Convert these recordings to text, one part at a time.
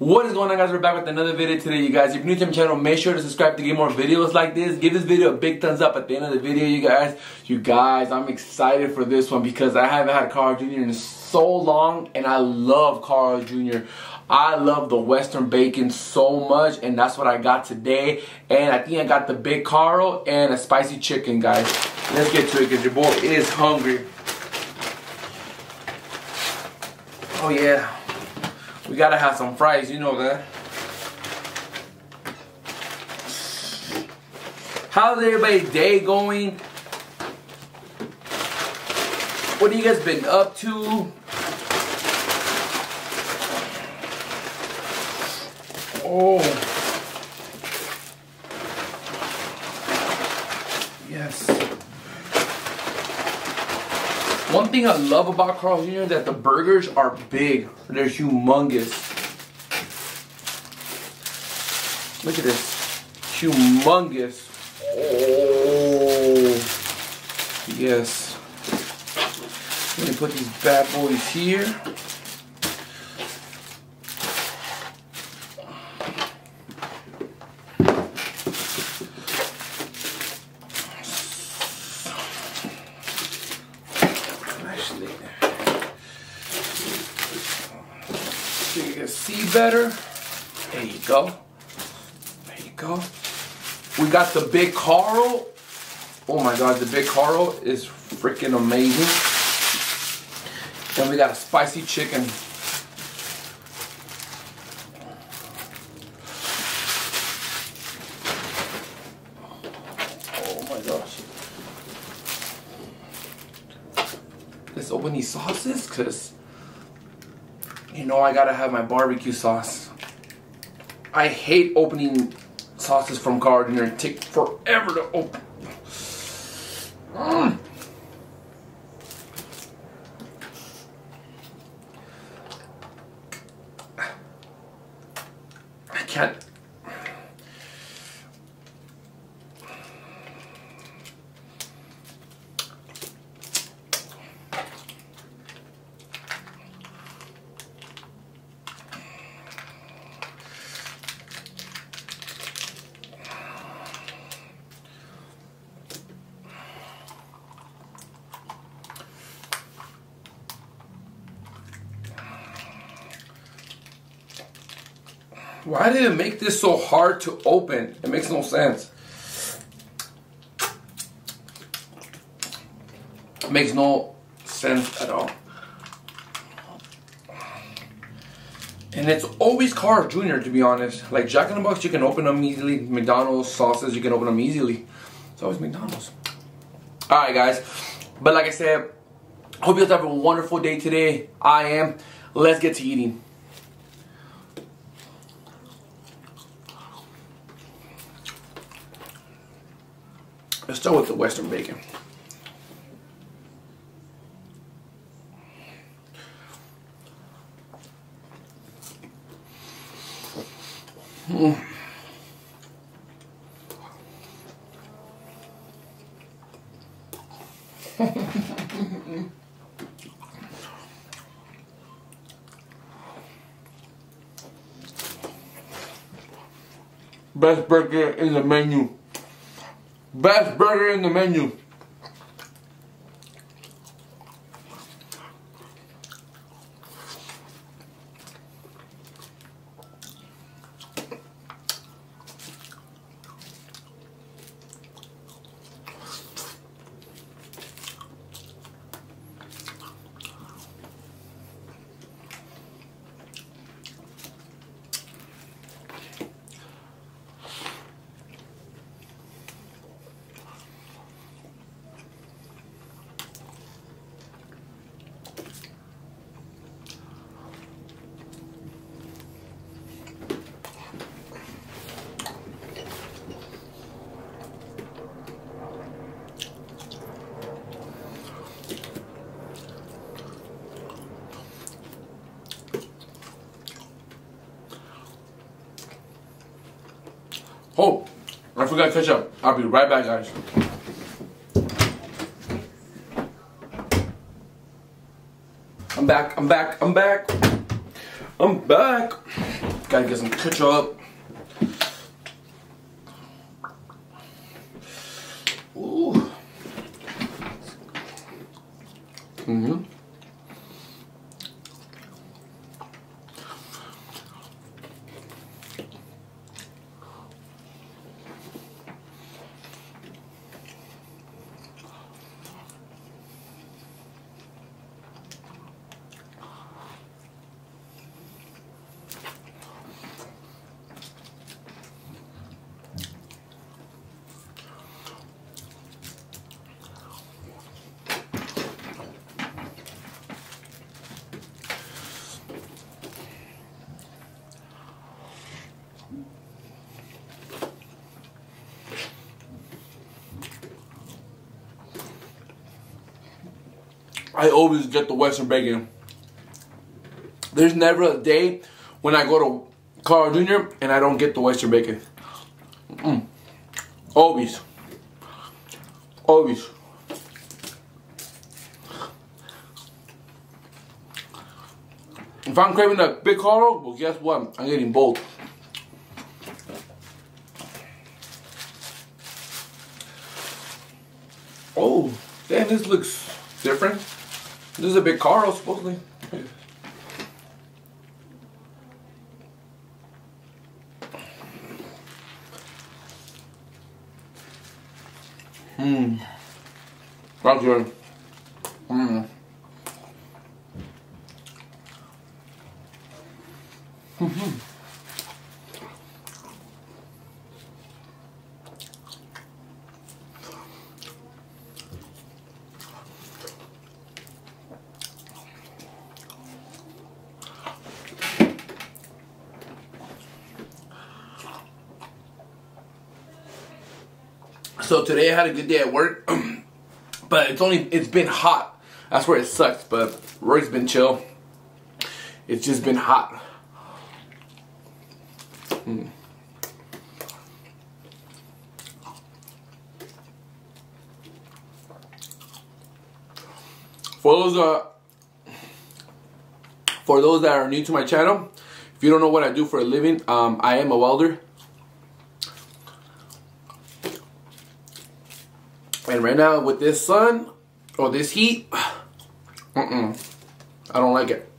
What is going on guys, we're back with another video today you guys. If you're new to my channel, make sure to subscribe to get more videos like this. Give this video a big thumbs up at the end of the video you guys. You guys, I'm excited for this one because I haven't had Carl Jr. in so long and I love Carl Jr. I love the Western bacon so much and that's what I got today. And I think I got the Big Carl and a spicy chicken guys. Let's get to it because your boy is hungry. Oh yeah. We gotta have some fries, you know that. How's everybody's day going? What have you guys been up to? Oh. Yes. One thing I love about Carl's Jr. is that the burgers are big. They're humongous. Look at this. Humongous. Oh. Yes. Let me put these bad boys here. Actually, so you can see better. There you go. There you go. We got the big Carl. Oh my god, the big Carl is freaking amazing. Then we got a spicy chicken. Oh my gosh. Let's open these sauces because you know I gotta have my barbecue sauce. I hate opening sauces from Jr. It take forever to open. Mm. I can't. Why did it make this so hard to open? It makes no sense. It makes no sense at all. And it's always Carl Jr. to be honest. Like Jack in the Box, you can open them easily. McDonald's sauces, you can open them easily. It's always McDonald's. Alright guys. But like I said, hope you guys have a wonderful day today. I am. Let's get to eating. Let's start with the Western bacon. Best burger in the menu. Best burger in the menu. Oh, I forgot ketchup. I'll be right back, guys. I'm back, I'm back, I'm back. I'm back. Gotta get some ketchup. I always get the Western bacon. There's never a day when I go to Carl Jr. and I don't get the Western bacon. Mm. Always. Always. If I'm craving a big Carl, well guess what? I'm getting both. Oh, damn, this looks different. This is a big Carl, supposedly. Hmm. That's good. Hmm. Mm-hmm. So today I had a good day at work, but it's only it's been hot. That's where it sucks. But work's been chill. It's just been hot. Mm. For those uh, for those that are new to my channel, if you don't know what I do for a living, um, I am a welder. And right now with this sun or this heat, mm-mm, I don't like it.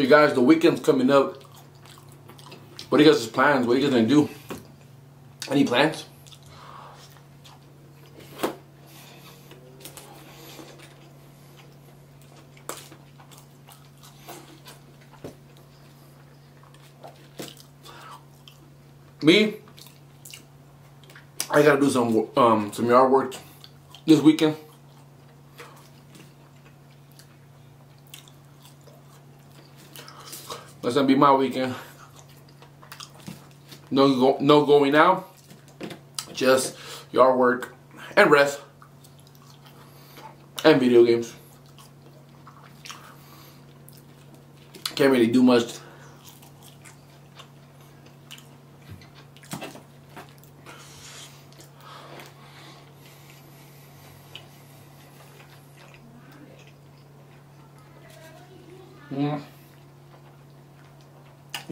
You guys, the weekend's coming up. What are you guys' plans? What are you guys gonna do? Any plans? Me, I gotta do some um some yard work this weekend. That's gonna be my weekend. No, go, no going out. Just yard work and rest and video games. Can't really do much.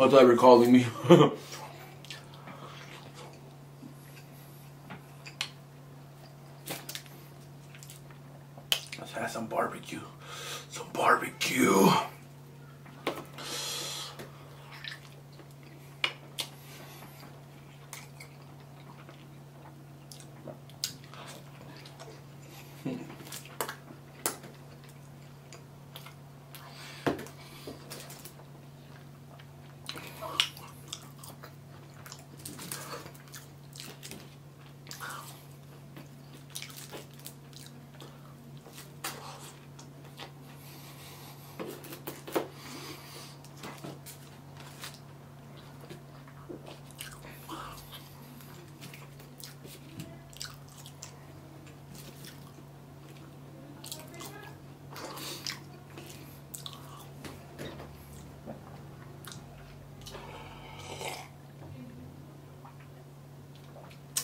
What's ever calling me? Let's have some barbecue. Some barbecue.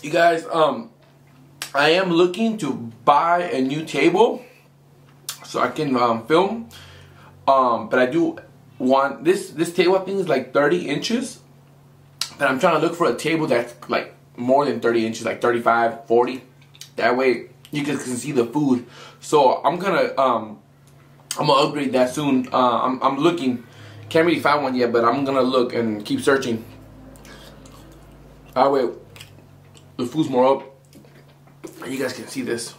You guys, um, I am looking to buy a new table so I can um, film. Um, but I do want this this table. I think is like 30 inches. But I'm trying to look for a table that's like more than 30 inches, like 35, 40. That way you guys can see the food. So I'm gonna um, I'm gonna upgrade that soon. Uh, I'm I'm looking. Can't really find one yet, but I'm gonna look and keep searching. That way the food's more up. And you guys can see this.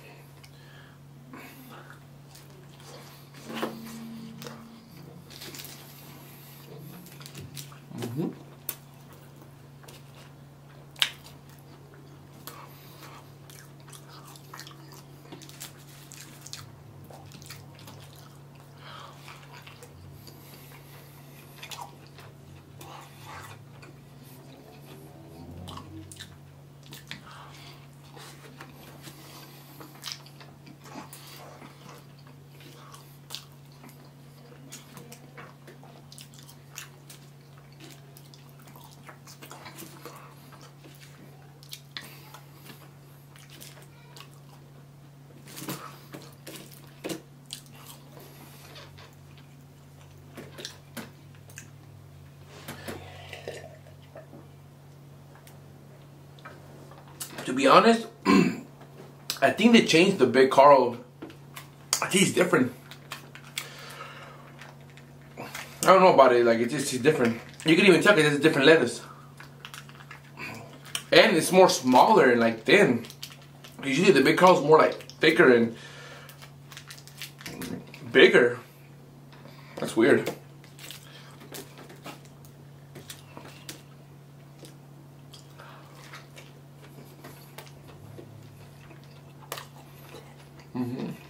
To be honest, I think they changed the Big Carl. I think it's different. I don't know about it. Like it's just it's different. You can even tell it has different lettuce, and it's more smaller and like thin. Usually the Big Carl's more like thicker and bigger. That's weird. Mm-hmm.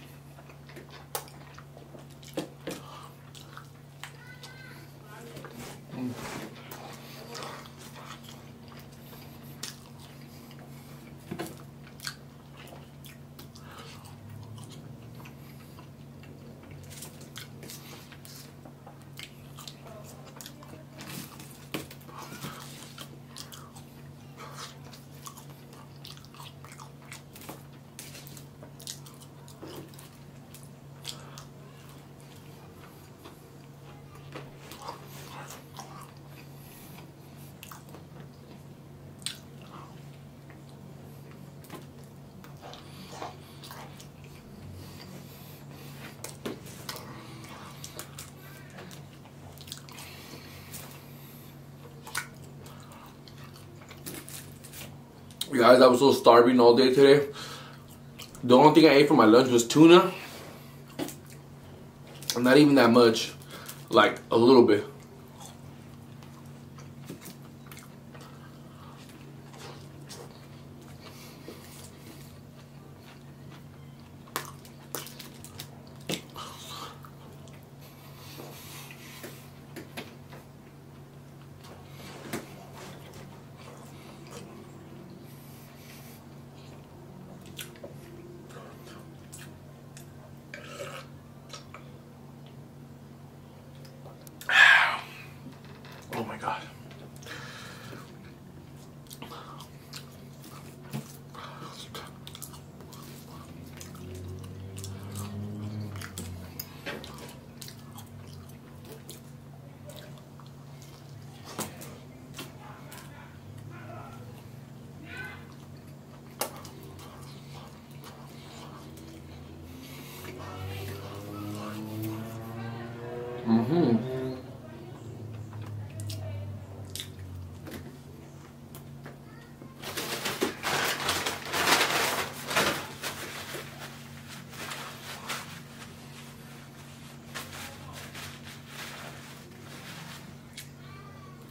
Guys, I was so starving all day today. The only thing I ate for my lunch was tuna. Not even that much. Like, a little bit.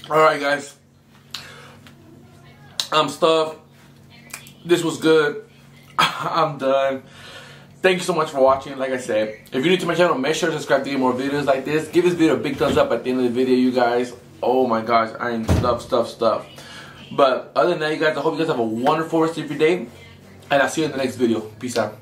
Alright guys. I'm stuffed. This was good. I'm done. Thank you so much for watching. Like I said, if you're new to my channel, make sure to subscribe to get more videos like this. Give this video a big thumbs up at the end of the video, you guys. Oh my gosh, I am stuff, stuff, stuff. But other than that, you guys, I hope you guys have a wonderful rest of your day. And I'll see you in the next video. Peace out.